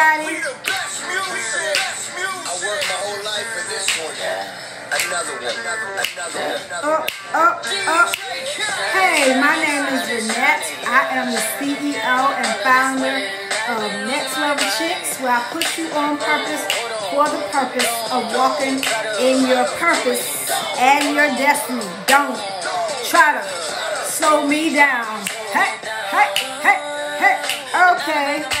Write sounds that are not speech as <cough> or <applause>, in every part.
everybody. We the best music. I worked my whole life for this one. Another one. Another one. Another Oh, oh, oh. Hey, my name is Rynette. I am the CEO and founder of Next Level Chicks, where I put you on purpose for the purpose of walking in your purpose and your destiny. Don't try to slow me down. Hey, hey, hey, hey. Okay.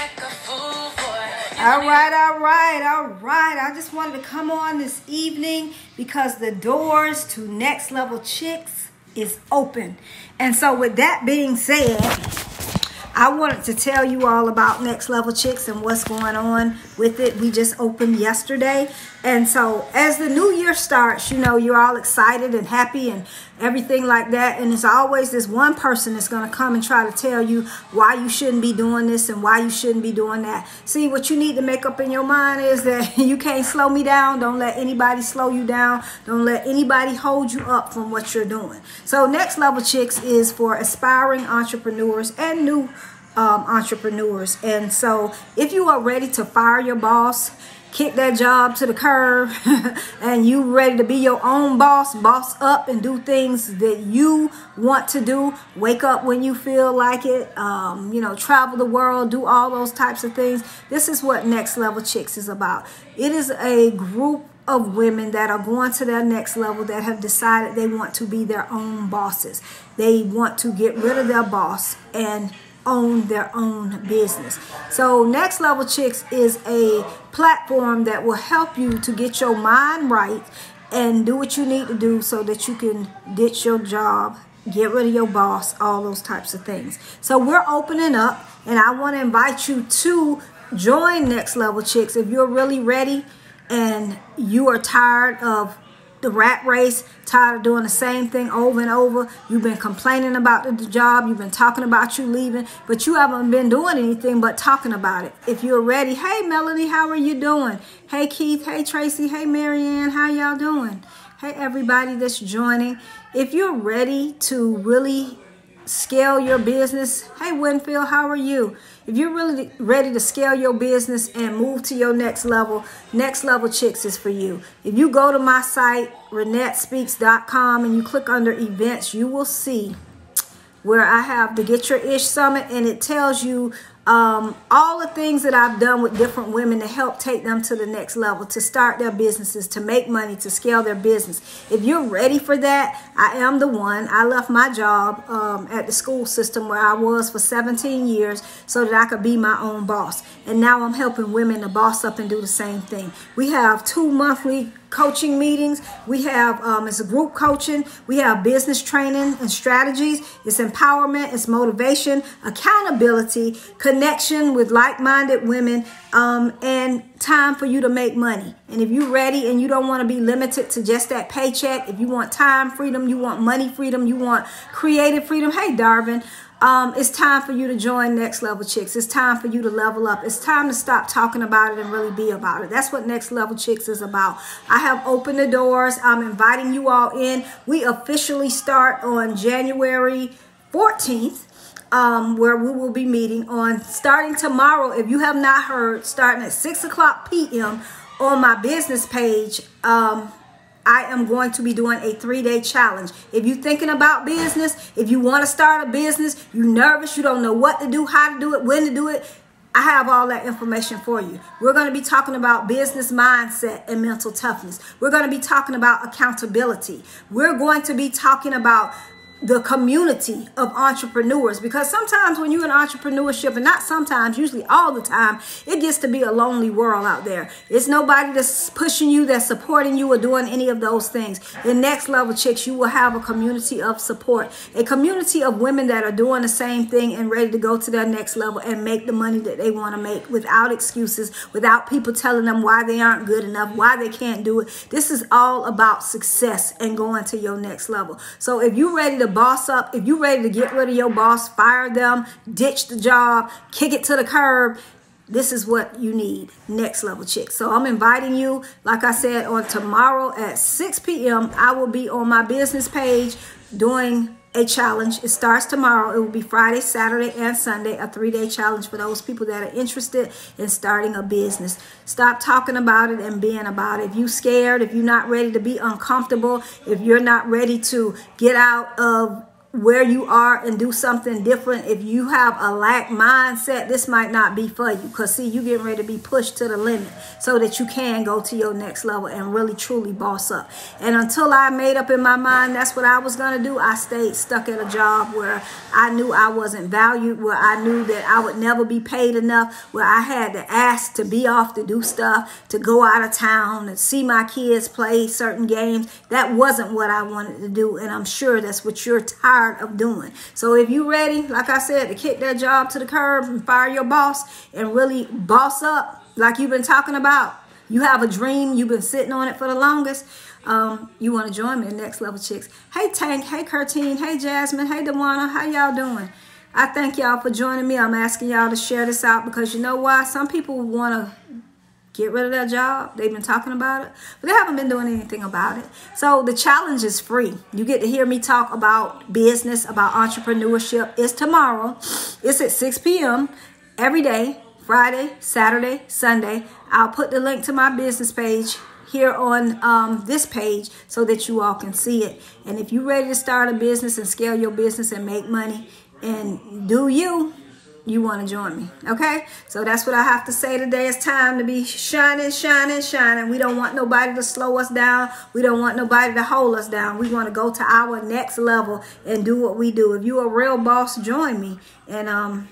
All right, all right, all right. I just wanted to come on this evening because the doors to Next Level Chicks is open. And so, with that being said, I wanted to tell you all about Next Level Chicks and what's going on with it. We just opened yesterday. And so, as the new year starts, you know, you're all excited and happy and everything like that. And it's always this one person that's going to come and try to tell you why you shouldn't be doing this and why you shouldn't be doing that. See, what you need to make up in your mind is that <laughs> you can't slow me down. Don't let anybody slow you down. Don't let anybody hold you up from what you're doing. So, Next Level Chicks is for aspiring entrepreneurs and new um, entrepreneurs. And so, if you are ready to fire your boss, kick that job to the curb, <laughs> and you ready to be your own boss, boss up and do things that you want to do, wake up when you feel like it, um, you know, travel the world, do all those types of things. This is what Next Level Chicks is about. It is a group of women that are going to their next level that have decided they want to be their own bosses. They want to get rid of their boss and own their own business. So, Next Level Chicks is a platform that will help you to get your mind right and do what you need to do so that you can ditch your job, get rid of your boss, all those types of things. So, we're opening up, and I want to invite you to join Next Level Chicks if you're really ready and you are tired of the rat race, tired of doing the same thing over and over. You've been complaining about the job, you've been talking about you leaving, but you haven't been doing anything but talking about it. If you're ready, hey Melody, how are you doing? Hey Keith, hey Tracy, hey Marianne, how y'all doing? Hey everybody that's joining. If you're ready to really scale your business, hey Winfield, how are you? If you're really ready to scale your business and move to your next level, Next Level Chicks is for you. If you go to my site, rynettespeaks.com, and you click under events, you will see where I have the Get Your Ish Summit, and it tells you um, all the things that I've done with different women to help take them to the next level, to start their businesses, to make money, to scale their business. If you're ready for that, I am the one. I left my job um, at the school system where I was for 17 years so that I could be my own boss. And now I'm helping women to boss up and do the same thing. We have two monthly coaching meetings. We have um, it's a group coaching. We have business training and strategies. It's empowerment. It's motivation, accountability, connection with like-minded women, um, and time for you to make money. And if you're ready and you don't want to be limited to just that paycheck, if you want time freedom, you want money freedom, you want creative freedom. Hey, Darvin. Um, it's time for you to join Next Level Chicks. It's time for you to level up. It's time to stop talking about it and really be about it. That's what Next Level Chicks is about. I have opened the doors. I'm inviting you all in. We officially start on January 14th. Um, where we will be meeting on starting tomorrow. If you have not heard, starting at 6 o'clock p.m. on my business page, um, I am going to be doing a three day challenge. If you're thinking about business, if you want to start a business, you're nervous, you don't know what to do, how to do it, when to do it, I have all that information for you. We're going to be talking about business mindset and mental toughness. We're going to be talking about accountability. We're going to be talking about the community of entrepreneurs because sometimes when you're in entrepreneurship and not sometimes usually all the time it gets to be a lonely world out there. It's nobody that's pushing you that's supporting you or doing any of those things. In next level chicks you will have a community of support a community of women that are doing the same thing and ready to go to their next level and make the money that they want to make without excuses without people telling them why they aren't good enough why they can't do it. This is all about success and going to your next level. So if you're ready to boss up, if you ready to get rid of your boss, fire them, ditch the job, kick it to the curb, this is what you need. Next level chick. So I'm inviting you, like I said, on tomorrow at 6 p.m. I will be on my business page doing a challenge. It starts tomorrow. It will be Friday, Saturday, and Sunday, a three day challenge for those people that are interested in starting a business. Stop talking about it and being about it. If you're scared, if you're not ready to be uncomfortable, if you're not ready to get out of where you are and do something different. If you have a lack mindset, this might not be for you. Because see, you getting ready to be pushed to the limit so that you can go to your next level and really truly boss up. And until I made up in my mind that's what I was gonna do, I stayed stuck at a job where I knew I wasn't valued, where I knew that I would never be paid enough, where I had to ask to be off to do stuff, to go out of town and see my kids play certain games. That wasn't what I wanted to do. And I'm sure that's what you're tired tired of doing. So if you ready, like I said, to kick that job to the curb and fire your boss and really boss up like you've been talking about, you have a dream, you've been sitting on it for the longest, um, you want to join me in Next Level Chicks. Hey Tank, hey Curtine, hey Jasmine, hey Dewana, how y'all doing? I thank y'all for joining me. I'm asking y'all to share this out because you know why? Some people want to get rid of that job. They've been talking about it, but they haven't been doing anything about it. So the challenge is free. You get to hear me talk about business, about entrepreneurship. It's tomorrow. It's at 6 p.m. every day, Friday, Saturday, Sunday. I'll put the link to my business page here on um, this page so that you all can see it. And if you're ready to start a business and scale your business and make money and do you, you want to join me. Okay? So that's what I have to say today. It's time to be shining, shining, shining. We don't want nobody to slow us down. We don't want nobody to hold us down. We want to go to our next level and do what we do. If you're a real boss, join me. And um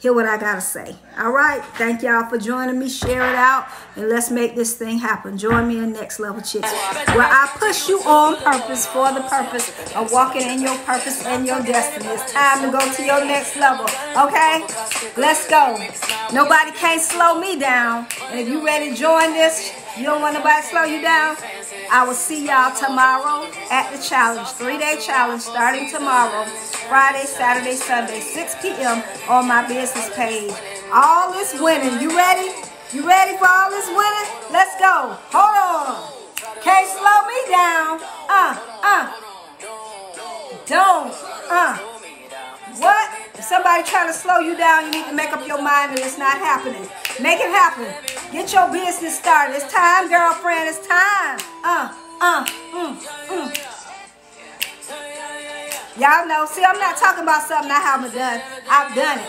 hear what I gotta say. All right. Thank y'all for joining me. Share it out and let's make this thing happen. Join me in Next Level Chicks, where I push you on purpose for the purpose of walking in your purpose and your destiny. It's time to go to your next level. Okay? Let's go. Nobody can't slow me down. And if you ready to join this, you don't want nobody to slow you down. I will see y'all tomorrow at the challenge, three-day challenge starting tomorrow, Friday, Saturday, Sunday, 6 p.m. on my business page. All this winning. You ready? You ready for all this winning? Let's go. Hold on. Can't slow me down. Uh, uh. Don't. Uh. What? If somebody trying to slow you down, you need to make up your mind that it's not happening. Make it happen. Get your business started. It's time, girlfriend. It's time. Uh, uh, mm, mm. Y'all know. See, I'm not talking about something I haven't done. I've done it.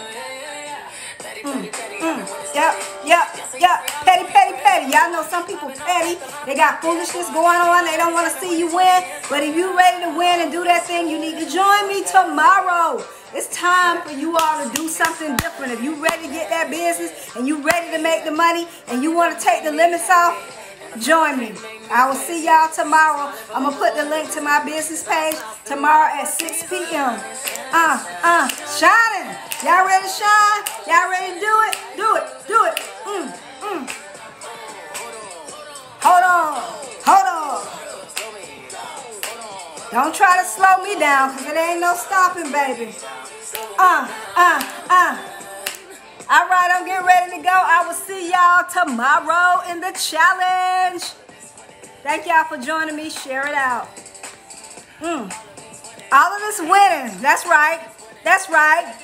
Mm, mm, yep, yep, yep. Petty, petty, petty. Y'all know some people petty. They got foolishness going on. They don't want to see you win. But if you ready to win and do that thing, you need to join me tomorrow. It's time for you all to do something different. If you ready to get that business and you ready to make the money and you want to take the limits off, join me. I will see y'all tomorrow. I'm going to put the link to my business page tomorrow at 6 p.m. Uh, uh, shining. Y'all ready to shine? Y'all ready to do it? Do it. Do it. Mm, mm. Hold on. Hold on. Don't try to slow me down because it ain't no stopping, baby. Uh, uh, uh. Y'all tomorrow in the challenge. Thank y'all for joining me. Share it out. Mm. All of this winning. That's right. That's right.